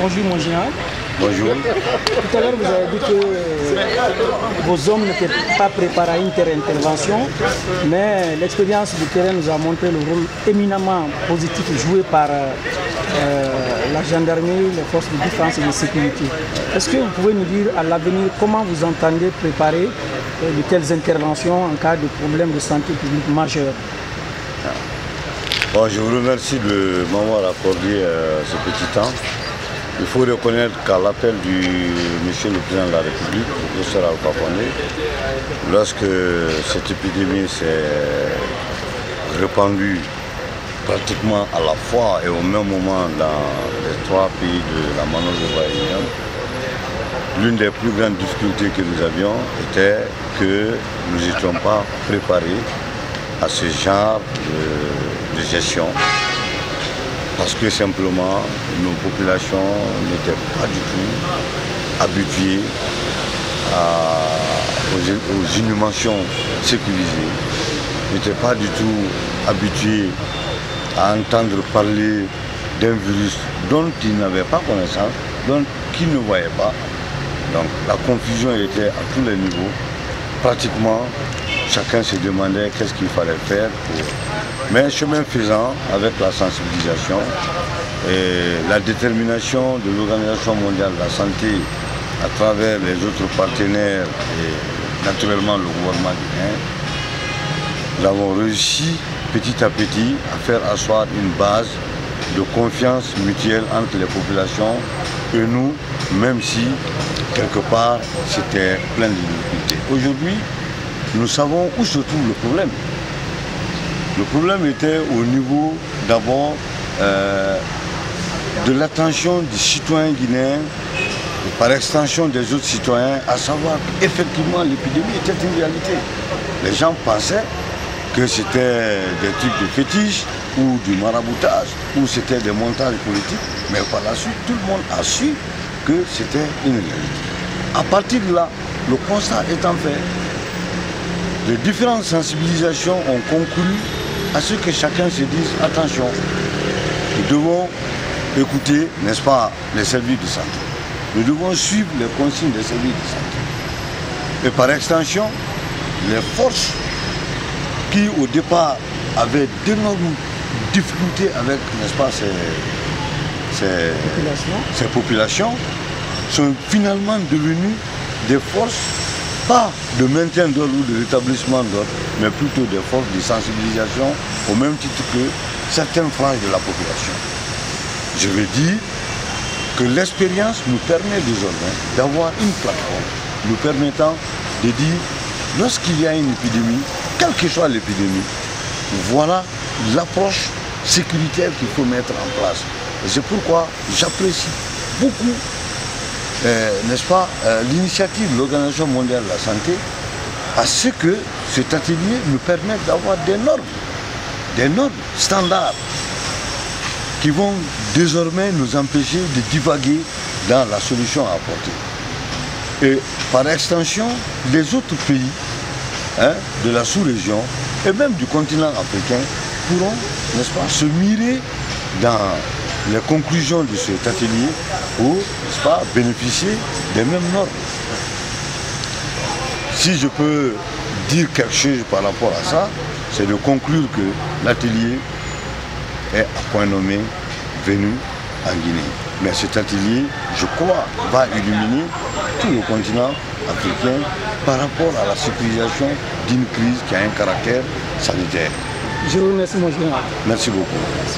Bonjour mon général. Bonjour. Tout à l'heure, vous avez dit que euh, vos hommes n'étaient pas préparés à une telle intervention, mais l'expérience du terrain nous a montré le rôle éminemment positif joué par euh, euh, la gendarmerie, les forces de défense et de sécurité. Est-ce que vous pouvez nous dire à l'avenir comment vous entendez préparer de telles interventions en cas de problème de santé publique majeur? Bon, je vous remercie de m'avoir accordé ce petit temps. Il faut reconnaître qu'à l'appel du monsieur le président de la République, professeur Alpha Condé, lorsque cette épidémie s'est répandue pratiquement à la fois et au même moment dans les trois pays de la manœuvre l'une des plus grandes difficultés que nous avions était que nous n'étions pas préparés à ce genre de, de gestion parce que simplement nos populations n'étaient pas du tout habituées aux, inhumations sécurisées, n'étaient pas du tout habituées à entendre parler d'un virus dont ils n'avaient pas connaissance, dont ils ne voyaient pas. Donc la confusion était à tous les niveaux. Pratiquement, chacun se demandait qu'est-ce qu'il fallait faire pour mais chemin faisant, avec la sensibilisation et la détermination de l'Organisation mondiale de la santé à travers les autres partenaires et naturellement le gouvernement guinéen, nous avons réussi petit à petit à faire asseoir une base de confiance mutuelle entre les populations et nous, même si quelque part c'était plein de difficultés. Aujourd'hui, nous savons où se trouve le problème. Le problème était au niveau d'abord euh, de l'attention des citoyens guinéens et par extension des autres citoyens à savoir qu'effectivement l'épidémie était une réalité. Les gens pensaient que c'était des trucs de fétiche ou du maraboutage ou c'était des montages politiques, mais par la suite tout le monde a su que c'était une réalité. À partir de là, le constat étant fait, les différentes sensibilisations ont conclu à ce que chacun se dise attention, nous devons écouter, n'est-ce pas, les services de santé. Nous devons suivre les consignes des services de santé. Et par extension, les forces qui au départ avaient d'énormes difficultés avec, n'est-ce pas, ces, ces populations, sont finalement devenues des forces pas de maintien d'ordre ou de rétablissement d'ordre, mais plutôt des forces de sensibilisation au même titre que certaines franges de la population. Je veux dire que l'expérience nous permet désormais d'avoir une plateforme nous permettant de dire, lorsqu'il y a une épidémie, quelle que soit l'épidémie, voilà l'approche sécuritaire qu'il faut mettre en place. C'est pourquoi j'apprécie beaucoup euh, n'est-ce pas, euh, l'initiative de l'Organisation mondiale de la santé à ce que cet atelier nous permette d'avoir des normes, des normes standards qui vont désormais nous empêcher de divaguer dans la solution à apporter. Et par extension, les autres pays hein, de la sous-région et même du continent africain pourront, n'est-ce pas, se mirer dans les conclusions de cet atelier pour pas, bénéficier des mêmes normes. Si je peux dire quelque chose par rapport à ça, c'est de conclure que l'atelier est à point nommé venu en Guinée. Mais cet atelier, je crois, va illuminer tout le continent africain par rapport à la sécurisation d'une crise qui a un caractère sanitaire. Je vous remercie, mon général. Merci beaucoup.